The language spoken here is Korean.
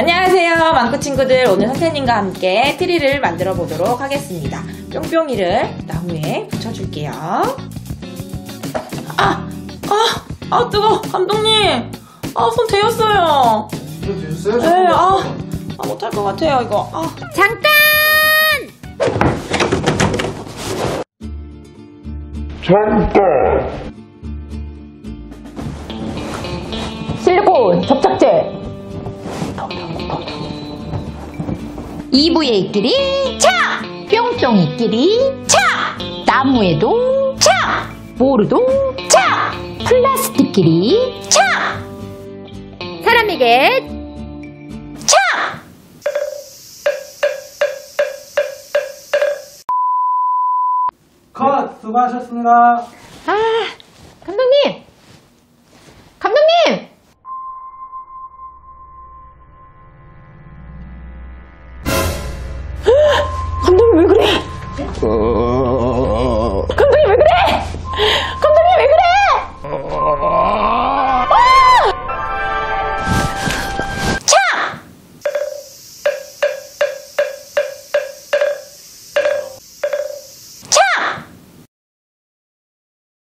안녕하세요, 망고 친구들. 오늘 선생님과 함께 트리를 만들어 보도록 하겠습니다. 뿅뿅이를 나무에 붙여줄게요. 아, 아, 아, 뜨거, 감독님. 아, 손 데였어요. 좀 됐어요? 네, 아, 아, 못할 것 같아요, 이거. 아, 잠깐! 실리콘 접착제 2부의끼리 차! 뿅뿅이끼리 차! 나무에도 차! 모르도 차! 플라스틱끼리 차! 사람에게 차! 컷! 수고하셨습니다. 아, 呃呃呃，